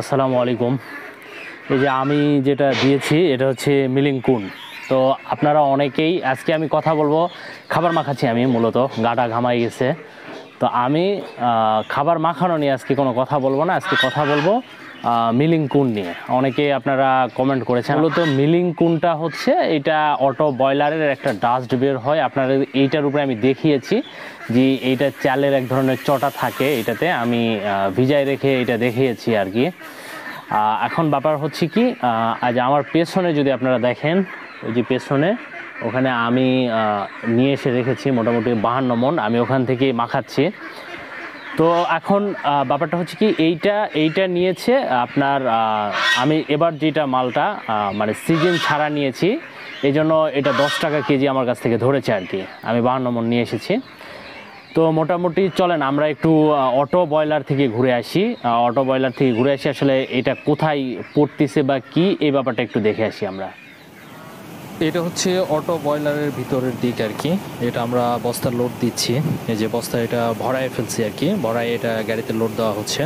আসসালামু আলাইকুম। এই যে আমি যেটা দিয়েছি, এটা হচ্ছে মিলিং কুন। তো আপনারা অনেকেই আজকে আমি কথা বলব, খাবার মাখাচ্ছি আমি মূলত, গাটা ঘামাই গেছে। তো আমি খাবার মাখানো নিয়ে আজকে কোনো কথা বলব না, আজকে কথা বলব মিলিং কুন নিয়ে। অনেকে আপনারা কমেন্ট করেছেন। মূলত মিলিং কুনটা হচ্ছে, এটা অটো বয়লারের একটা ডাস্ট বের হয়। আপনাদের এইটার উপরে আমি দেখিয়েছি যে এইটা চালের এক ধরনের চটা থাকে এটাতে। আমি ভিজায় রেখে এটা দেখিয়েছি আর কি। এখন ব্যাপার হচ্ছে কি আজ আমার পেছনে যদি আপনারা দেখেন, ওই যে পেছনে, ওখানে আমি নিয়ে এসে রেখেছি মোটামুটি বাহান্ন মন। আমি ওখান থেকে মাখাচ্ছি। তো এখন ব্যাপারটা হচ্ছে কি, এইটা এইটা নিয়েছে আপনার আমি এবার যেটা মালটা মানে সিজন ছাড়া নিয়েছি এই জন্য এটা দশ টাকা কেজি আমার কাছ থেকে ধরেছে আর কি। আমি বাহান্ন মন নিয়ে এসেছি। তো মোটামুটি চলেন, আমরা একটু অটো বয়লার থেকে ঘুরে আসি। অটো বয়লার থেকে ঘুরে আসি আসলে এটা কোথায় পড়তেছে বা কি, এই ব্যাপারটা একটু দেখে আসি আমরা। এটা হচ্ছে অটো বয়লারের ভিতরের দিক আর কি। এটা আমরা বস্তা লোড দিচ্ছি। এই যে বস্তা এটা ভরায় ফেলছি আর কি। ভরায় এটা গাড়িতে লোড দেওয়া হচ্ছে।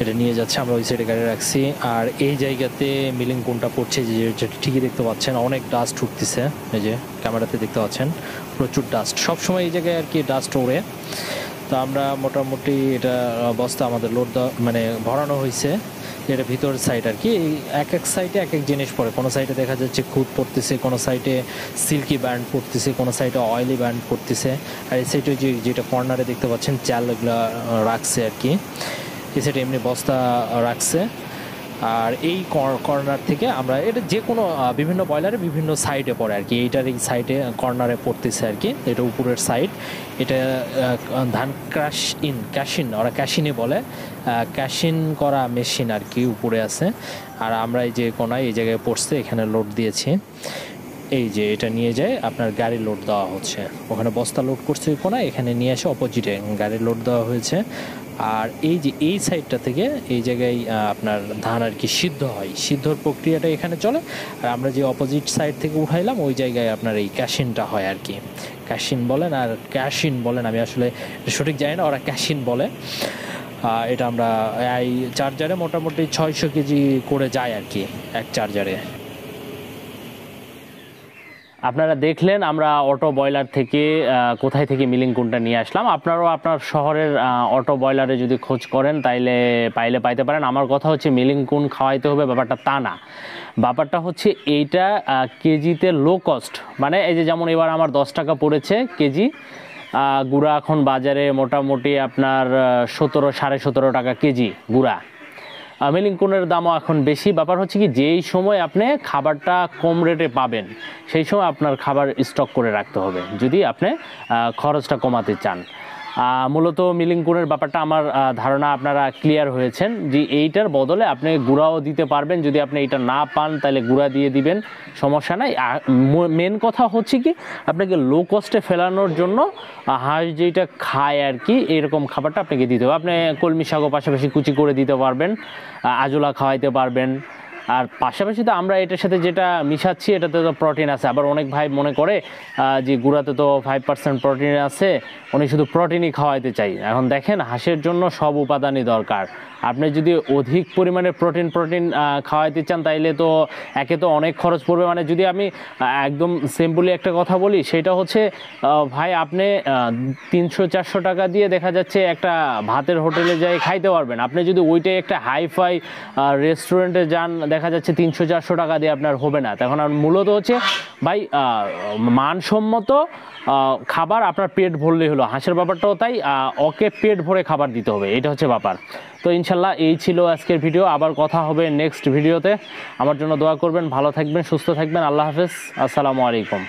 এটা নিয়ে যাচ্ছে, আমরা ওই সাইডে গাড়ি রাখছি। আর এই জায়গাতে মিলিং কোনটা পড়ছে, যে ঠিকই দেখতে পাচ্ছেন, অনেক ডাস্ট উঠতেছে। এই যে ক্যামেরাতে দেখতে পাচ্ছেন, প্রচুর ডাস্ট সবসময় এই জায়গায় আর কি ডাস্ট ওড়ে। তো আমরা মোটামুটি এটা বস্তা আমাদের লোড দেওয়া মানে ভরানো হয়েছে। এটা ভিতর সাইড আর কি। এক এক সাইডে এক এক জিনিস পড়ে। কোনো সাইডে দেখা যাচ্ছে খুদ পড়তেছে, কোনো সাইডে সিল্কি ব্যান্ড পড়তেছে, কোনো সাইডে অয়েলি ব্যান্ড পড়তেছে। আর এই সাইডে যে, যেটা কর্নারে দেখতে পাচ্ছেন, চাল এগুলো রাখছে আর কি। এই সাইডে এমনি বস্তা রাখছে। আর এই কর্নার থেকে আমরা, এটা যে কোনো বিভিন্ন বয়লারে বিভিন্ন সাইডে পড়ে আর কি। এইটার এই সাইডে কর্নারে পড়তেছে আর কি। এটা উপরের সাইড এটা ধান ক্রাশ ইন ক্যাশিন ওরা ক্যাশিনে বলে। ক্যাশিন করা মেশিন আর কি উপরে আছে। আর আমরা এই যে কোনায়, এই জায়গায় পড়ছে, এখানে লোড দিয়েছি। এই যে এটা নিয়ে যায়, আপনার গাড়ি লোড দেওয়া হচ্ছে। ওখানে বস্তা লোড করছে কোনায়, এখানে নিয়ে এসে অপোজিটে গাড়ি লোড দেওয়া হয়েছে। আর এই যে এই সাইডটা থেকে এই জায়গায় আপনার ধান আর কি সিদ্ধ হয়। সিদ্ধর প্রক্রিয়াটা এখানে চলে। আর আমরা যে অপোজিট সাইড থেকে উঠাইলাম, ওই জায়গায় আপনার এই ক্যাশিনটা হয় আর কি। ক্যাশিন বলেন আর ক্যাশিন বলেন, আমি আসলে সঠিক জানি না, ওরা ক্যাশিন বলে। এটা আমরা, এই চার্জারে মোটামুটি ছয়শো কেজি করে যায় আর কি, এক চার্জারে আপনারা দেখলেন, আমরা অটো বয়লার থেকে কোথায় থেকে মিলিং কোনটা নিয়ে আসলাম। আপনারাও আপনার শহরের অটো বয়লারে যদি খোঁজ করেন, তাইলে পাইলে পাইতে পারেন। আমার কথা হচ্ছে, মিলিং কোন খাওয়াইতে হবে, ব্যাপারটা তা না। ব্যাপারটা হচ্ছে, এইটা কেজিতে লো কস্ট মানে এই যে যেমন এবার আমার দশ টাকা পড়েছে কেজি গুঁড়া এখন বাজারে মোটামুটি আপনার সতেরো, সাড়ে সতেরো টাকা কেজি গুঁড়া। মেলিংকুনের দামও এখন বেশি। ব্যাপার হচ্ছে কি, যেই সময় আপনি খাবারটা কম রেটে পাবেন, সেই সময় আপনার খাবার স্টক করে রাখতে হবে। যদি আপনি খরচটা কমাতে চান। মূলত মিলিংকুনের ব্যাপারটা আমার ধারণা আপনারা ক্লিয়ার হয়েছেন যে এইটার বদলে আপনি গুঁড়াও দিতে পারবেন। যদি আপনি এটা না পান, তাহলে গুঁড়া দিয়ে দিবেন, সমস্যা নাই। মেন কথা হচ্ছে কি, আপনাকে লো কস্টে ফেলানোর জন্য হাঁস যেটা খায় আর কি এরকম খাবারটা আপনাকে দিতে হবে। আপনি কলমি শাকও পাশাপাশি কুচি করে দিতে পারবেন আজোলা খাওয়াইতে পারবেন আর পাশাপাশি তো আমরা এটার সাথে যেটা মিশাচ্ছি, এটাতে তো প্রোটিন আছে। আবার অনেক ভাই মনে করে যে গুঁড়াতে তো ফাইভ পার্সেন্ট প্রোটিন আছে, উনি শুধু প্রোটিনই খাওয়াইতে চাই। এখন দেখেন, হাঁসের জন্য সব উপাদানই দরকার। আপনি যদি অধিক পরিমাণে প্রোটিন প্রোটিন খাওয়াইতে চান, তাইলে তো একে তো অনেক খরচ পড়বে। মানে যদি আমি একদম সিম্পলি একটা কথা বলি, সেটা হচ্ছে ভাই আপনি তিনশো চারশো টাকা দিয়ে দেখা যাচ্ছে একটা ভাতের হোটেলে যাই খাইতে পারবেন। আপনি যদি ওইটাই একটা হাইফাই রেস্টুরেন্টে যান দেখা যাচ্ছে তিনশো চারশো টাকা দিয়ে আপনার হবে না। তখন আর মূলত হচ্ছে, ভাই মানসম্মত খাবার আপনার পেট ভরলেই হলো। হাঁসের ব্যাপারটাও তাই ওকে পেট ভরে খাবার দিতে হবে, এটা হচ্ছে ব্যাপার। তো ইনশাল্লাহ এই ছিল আজকের ভিডিও, আবার কথা হবে নেক্সট ভিডিওতে। আমার জন্য দোয়া করবেন, ভালো থাকবেন, সুস্থ থাকবেন, আল্লাহ হাফেজ, আসসালামু আলাইকুম।